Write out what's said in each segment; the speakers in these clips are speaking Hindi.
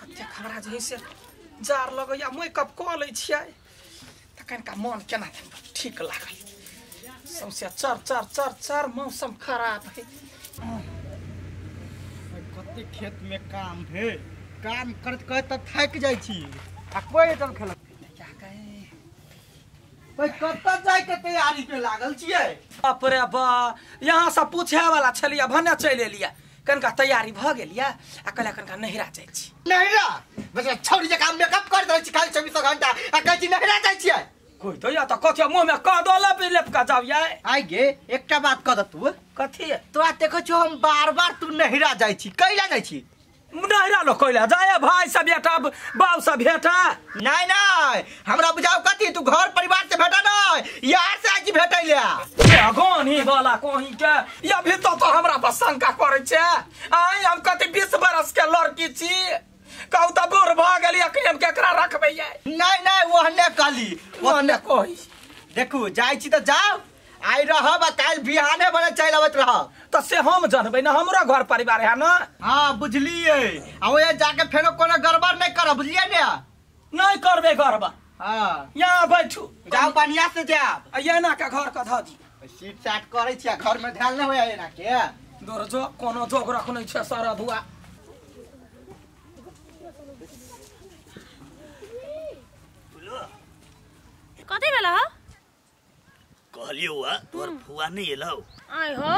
कते खबरा जे से जार लगैया मेकअप कऽ लै छियै। तऽ कनिका मोन केना ठीक लागल। सौंसे चर चर चर चर मौसम खराब है कते खेत में काम है? काम करत करत तब थाकि जाइ छी। आ कोई तब खेलक कतऽ तैयारी पे लागल छियै? बाप रे बा यहाँ से पूछे वाला छलिया भने चलि एलिया। कनिका तैयारी भऽ गेल यऽ आ कहलिया कनिका नहिरा जाइ छी। नहिरा? बस छौरी जकाँ मेकअप कर दै छी खाली चौबीसो घंटा आ कहै छी नहिरा जाइ छियै? कोई तो या तऽ कथी मुँह में कह दो लेप लेप का जाओ ये। आइ गे एकटा बात कह दे तू। कथी? तोरा देखै छौ हम बार बार तू नहिरा जाइ छी कैला जाइ छी? नहिरा लोग कहले जाए भाई सब बेटा बाबू सब भेटा नहीं नहीं हमरा बुझाओ कथी तू घर परिवार से भेटा नहीं यार से आज भेटै ले वाला कहीं के? या भी तो, तो हमरा पर शंका करे छे? आई हम कथी बीस बरस के लड़की छी? कहू तऽ बूढ़ भऽ गेली अखन हम केकरा रखबै ये नहीं नहीं ओहने काली ओहने कही? देखू जाइ छी तऽ जाओ आइ रहब आ बिहाने बने चलि रहब तऽ से हम जानबै ना हमरो घर परिवार है ना? हाँ बुझलियै। आ जाके फेरो कोनो गड़बड़ नहीं करब बुझलियै ने? नहीं करबे गरबा हाँ। यहाँ बैठू। जाओ बढ़िया से जाब आ एना के घर के धऽ दी सीट साट करै छियै घर में ध्यान नहीं होया एना के। दूर जो कोनो जोग रखने छै सारा धुआ। कति बेला हो? कहलियो हुआ तोर फुआ नहीं एलौ? आय हो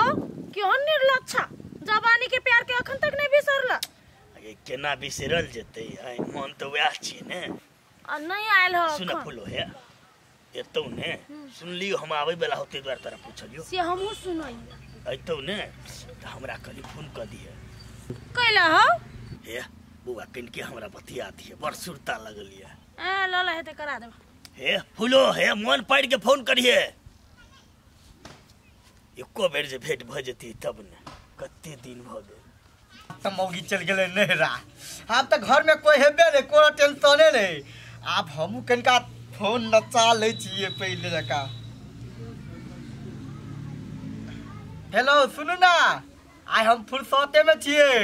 क्यों निर्लक्षा जवानी के प्यार के अखन तक नहीं बिसरला। ये केना बिसरल जेतै? आइ मन तऽ वएह छियै ने। आ नहीं आयल हो सुन। फुलो है एतौ ने सुनलियो हम आबै वाला होते द्वार तोरा पूछलियो से हमहू सुनई अतौ ने तऽ हमरा कनी फ़ोन कऽ दिहे। कैला हो? हे बौआ कनिके हमरा बतिया दिहे बड़ सुरता लगल ए ल ल हेते करा देब हे फुलो हे मन पड़ि के फ़ोन करिहे। एको बेर जे भेंट भऽ जेती तब ने कते दिन भऽ गेल। तऽ मौगी चलि गेलै नहिरा। आब तऽ घर में कोई हेबे नहीं कोनो टेंशने नहीं। आब हमहूँ कनिका फ़ोन नचा लै छियै पहिले जकाँ हेलो सुनू ना आइ हम फुरसते में छियै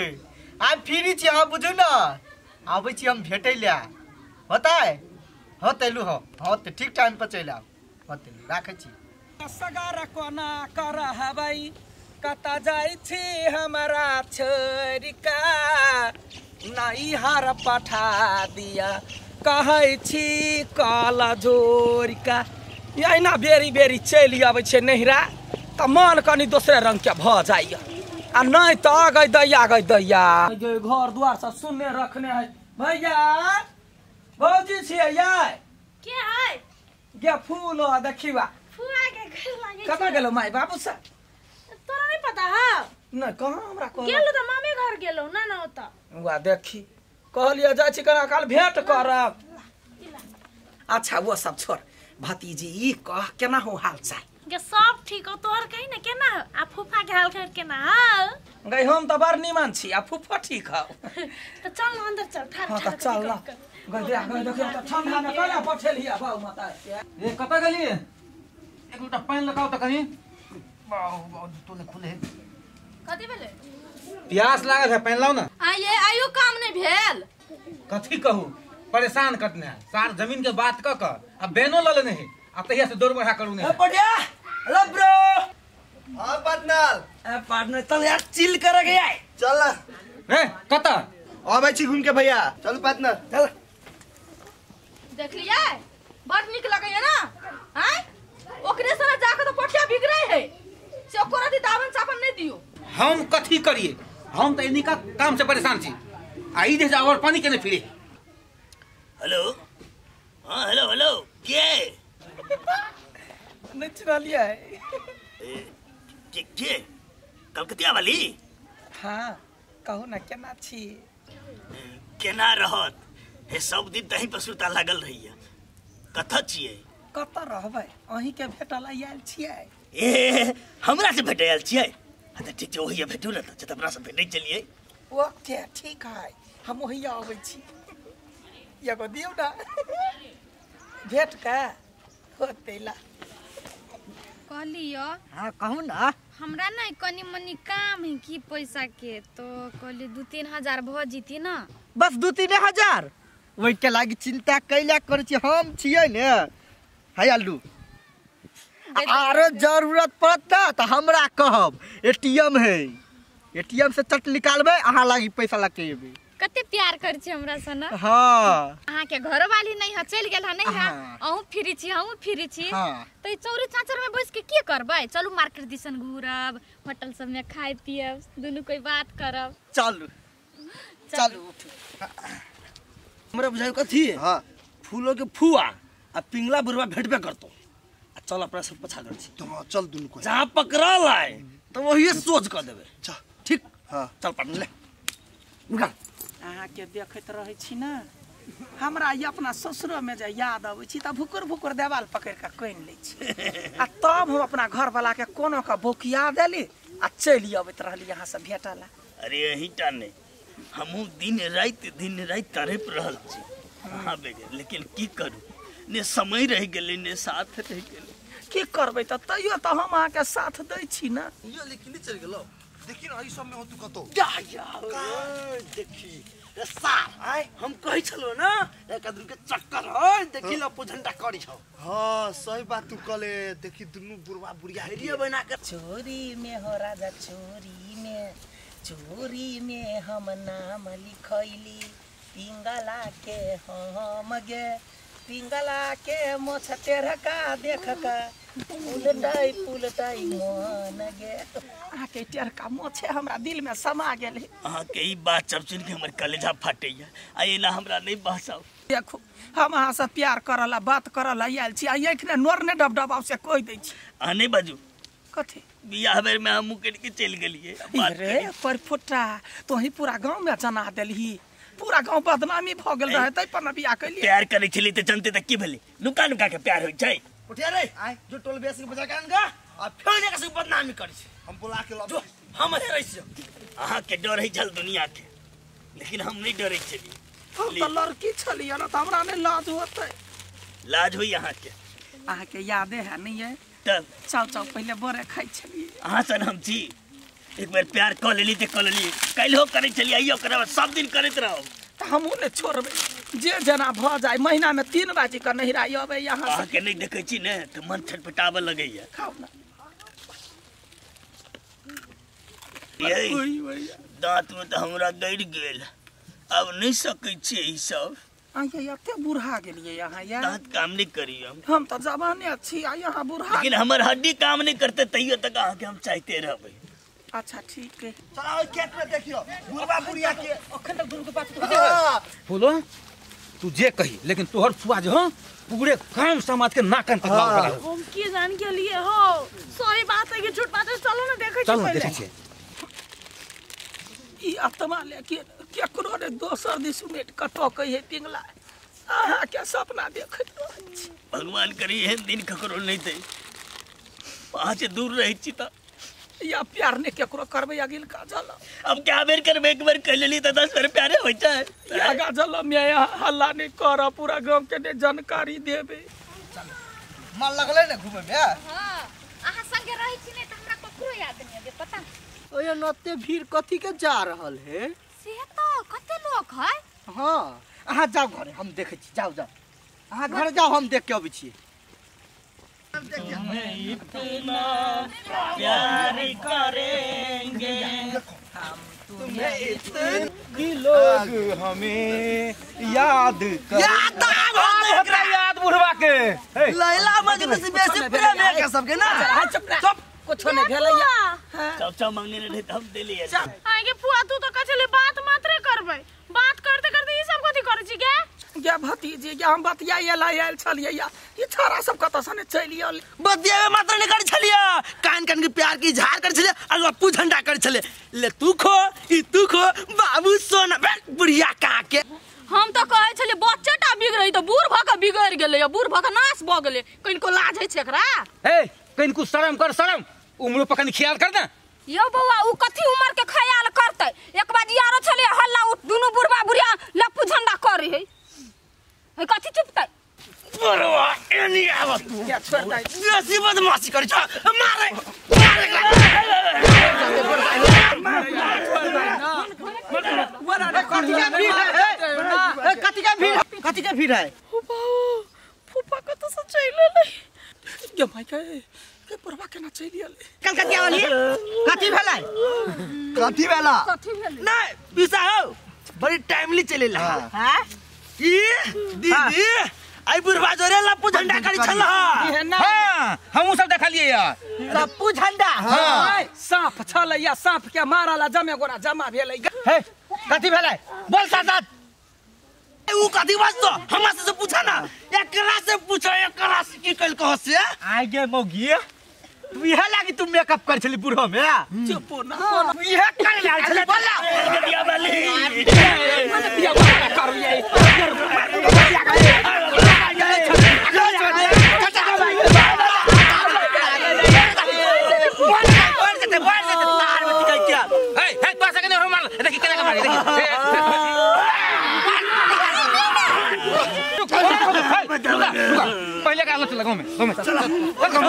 आइ फ्री छी अहाँ बुझू ना आबै छी हम भेटै लए होतै होतै हो हाँ तऽ ठीक टाइम पर चलि आब होतै राखै छी सगर कर पठा दिया कहै छी कल जोरिका अहिना बेरी बेरी चलि अबै छै नहिरा तऽ मन कनि दोसरे रंग के भऽ जाइए। आ नहि तऽ आगै दैया आगै दैया घर दुआर सब सुनने रखने है भैया भौजी छियै याय के है गे फूल के लागे कतऽ गेलो माय बाबू से? तोरा नहीं पता है? नहि कहाँ हमरा कहल? गेलो त मामे घर गेलो ना ना ओता वा देखी। कहलिए जाइ छी कना काल भेंट करब। अच्छा वो सब छोड़। भतीजी ई कह केना हो हाल चाल? के सब ठीक हो तोहर कही ना केना आ फूफा के हाल केना हो गई हम तऽ बड़ निमन छी आ फुफा ठीक हौ। तो चल ना अंदर चल हाँ तऽ चल ना। गई देख गई देखियो तऽ ठंडा में केना पठेलिया बाबू माता के? ए कतऽ गेली एक लोटा पानि लगाओ तऽ कहीं बाहु बाहु जूतो ने खुले कथी भेले? प्यास लागल है पानि लाओ ना। आ ये आयु काम नहीं भेल। कथी कहू? परेशान करने सार ज़मीन के बात कऽ कऽ आ बैनो लऽ लेने है आ तहिया से दौड़ बढ़ा करू ने पटिया हेलो ब्रो। हाँ बदनाल ए पार्टनर तब यार चिल कर गया है। चल ए कतऽ अबै छी घूम के भैया। चल पार्टनर चल। देख लिया बड़ निक लगे है ना? हैं? ओकरे सारा जाके तो पोठिया बिगड़े है। से ओकरा दी दावन चापन नहीं दियो। हम कथी करिए? हम तऽ इन्हीं का काम से परेशान छी। आ ई जे और पानी केने फिरे हेलो? हाँ हेलो हेलो के नहीं चिन्ह लिया है। ए, के के कलकतिया वाली? हाँ कहू ना केना छी? केना रहत? हे सब दिन तही पर सुता लागल रहिए कतऽ छियै? कतऽ रहबै? अहीं के भेटल आयल छियै। ए हमरा से भेट आयल हाँ तऽ ठीक छै ओहिए भेटू ने तऽ हमरा से भेटै चलिए। ओके ठीक है हम वही आबै छी। एगो दियौ ना। भेट के होते ला कहलियो हाँ कहू ना। हमरा ना कनी मनी काम है की पैसा के तो कहली दू तीन हज़ार भऽ जीती ना। बस दू तीन हज़ार? ओहिके लागि चिन्ता कैला करै छी हम छियै ने। है अल्लू आरो ज़रूरत पड़त ना तऽ हमरा कहब एटीएम है। एटीएम से चट निकालबै अहाँ लागि पैसा लगे एबै कते प्यार कर छी हमरा सन हाँ। अहाँ के घर वाली नहीं है चल गेल है नहीं है। हाँ। फ्री छी हमहूँ फ्री छी। हाँ। तो ई चौरी चाचर में बैस के की करबै? चलू मार्केट दिसन घूरब होटल सब में खाए पियब दुनू कोई बात करब। चलू। चलू। हमरा बुझाइ कथी? हाँ। फूलो के फुआ आ पिंगला बुढ़वा भेटबे करतो। चल अपना सब पछा कर छी। तो चल दुनू को जहाँ पकड़ा लाए तो वही सोच कर देबे। चल ठीक? हाँ। चल पटन ले। निकाल। अहाँके देखैत रहै छी ने हमरा ई अपना ससुरोमे जे याद अबै छी तऽ भुकुर भुकुर देवाल पकड़ के कनि लै छी। आ तब हम अपना घरवलाके कोनो के बोकिया देली आ चलि अबैत रहली यहाँ से भेटऽ ला अरे यही टा नहीं। हमहू दिन रात दिन राति तड़प रहल छी। अहाँ बेगे लेकिन की करू? ने समय रह गेलै ने साथ रह गेलै। की करबै तऽ तैयो तऽ हम अहाँके साथ दै छी ने। यो लेकिन चल गेलो। देखी ना ई सब में हो तू कतो। जा जा देखी ए सार आय हम कहै छलो ना एक आदमी के चक्कर है देखी लो पुझंडा करी छौ। हाँ सही बात तू कले देखी दुनू बुढ़वा बुढ़िया हेरिए बना के चोरी में हो राजा चोरी में चोरी में हम नाम लिखैली। पिंगला के हम गे पिंगला के मोछ टेढ़का देख का पुलटाई पुलटाई अहाँके टेढ़का मोछे हमरा दिल में समा गेलै। अहाँके ई बात सब सुन के हमर कलेजा फाटैया। आ एला हमरा नहीं बहसाओ देखू हम अहाँ से प्यार करला बात करला आयल छी आ एखने नोर ने डबडबाव से कहि दै छी। अहाँ नहीं बाजू। कथी? बियाह बेर में हम मुकर के चल गेलिए बात रे करी। परफुट्टा तोही पूरा गाँव में जना देलही। पूरा गाँव बदनामी भ गेल रहे तै पर न बियाह कैलिए प्यार करे छली जनते की भेलै? नुका नुका के प्यार होइ छै। उठिया रे। आय। जो टोल बेस के बजा के आनगा आ फिर एक से बदनामी करी छी हम बुला के लो हम रहे छी अहाँके डर है छल दुनिया के। लेकिन हम नहीं डरे छली हम तऽ लड़की छलियै न तऽ हमरा नहि लाज होतै। लाज होई अहाँके अहाँके यादे है नहीं है? तब चाउ चाउ पहिले बड़े खाइ छलियै अहाँ सन हम छी एक बेर प्यार कऽ लेली तऽ कऽ लेली। काल्हिओ करै छली आइयो करब सब दिन करैत रहब। तऽ हमहूँ नहि छोड़बै। जे जेना भऽ जाय महीनामे तीन बाजी कऽ नहिरा अबै यहाँ से। अहाँके नहि देखै छी ने तऽ मन छटपटाबऽ लगैया। खाउ न। यै ओइ। दाँतमे तऽ हमरा गड़ि गेल। अब नहि सकै छियै ई सब। अहाँ एते बुढ़ा गेलियै यहाँ यार दाँत काम नहीं करी हम हम तऽ जवाने छी आ यहाँ बुढ़ा लेकिन हमर हड्डी काम नहीं करते तैयो तक अहाँके हम चाहते रहबै। अच्छा ठीक है। चला खेत में देखियो बुढ़वा बुढ़िया के अखन तक दुनू के बात हाँ, बोलो। तू जे कही लेकिन तोहर फुआ जो पूरे काम समाज के नाकन तक बना दे। हम की जान के लिए हो। सही बात है कि झूठ बात है चलो ना देखे चल देखै। छियै ई आत्मा लेकिन केकरो ने दोसर दिस उमेट कतौ कहिए पिंगला। अहाँके सपना देखैत रहै भगवान करी एहन दिन ककरो नहीं दे। से दूर रहे छी तऽ या प्यार ने केकरो करबै अगिल का जल अब क्या बेर करबै एक बेर कह लेली तऽ दस बेर प्यारे होइ छै आगा जल में हल्ला नहीं कर पूरा गाँव के ने जानकारी देबे मन लगले ने घूमे में हाँ अहाँ संगे रहै छी नहीं तऽ हमरा ककरो याद नहीं आबे पता। ओए नते भीड़ कथी के जा रहल है? से तो कते लोग है? हाँ अहाँ जाओ घरे हम देखे छी जाओ जाओ अहाँ घर जाओ हम देख के अबै छी। प्यार करेंगे। लोग हमें याद याद याद बुढ़वा के लैला मजनू से बेसी प्रेम है के सबके ना? चुप चुप कुछो नहीं भेलै सब सब मांगने रहे हम देलिए आगे फुआ तू तो कचले बात मात्रे करबै। बात करते करते ई सब कथी करै छी गे? भतीजी या हम बतिया आयल छलियै या ई छोरा सब कतऽ से ने चलि आयल मात्र नहीं कर छलिया। कान कान के प्यार की झाड़ कर छलिया और अप्पू झंडा कर छले ले तू खो ई तू खो बाबू सोना बे बुढ़िया का के हम तो कहै छलिए बच्चेटा बिगड़ै तऽ बूढ़ भऽ कऽ बिगड़ि गेलै बूढ़ भऽ कऽ नाश भऽ गेलै। कनिको लाज होइ छै एकरा? हे कहीं शर्म कर शर्म। उम्र पर कनी ख्याल कर ना यौ बौआ उ कथी उमर के ख्याल करतै? एक बाजी आरो छलै हल्ला उ दुनू बुढ़बा बुढ़िया लप्पू झंडा कर है। है कथी चुपतै? बदमाशी कर मारे कथी के भीड़ है कथी का भीड़ कथी है फूफा को तो सचैले नहीं ये भाई के के परवा केना चली आले कलकतिया वाली कथी भेलै कथी भेला नहीं पिसा हो बड़ी टाइमली चलेला हाँ की दीदी आई बुढ़वा जोरे लप्पू झंडा करी छल हाँ हमहू सब देखलिए यार लप्पू झंडा हाँ सांप छल या सांप के मारला जमे गोरा जमा भेलै हे कथी भेलै बोल साथ साथ ऊ कथी बात तो हमरा से पूछा ना एकरा से पूछो एकरा से की कल कह से आगे मौगी तू इहे लागी तू मेकअप कर छली बूढ़ो में चुप ना तू इहे कर लाल छली बोला गदिया वाली बिया वाला करू ये हे हे तो हो। पहले का लगाओ में गाँव में गाँव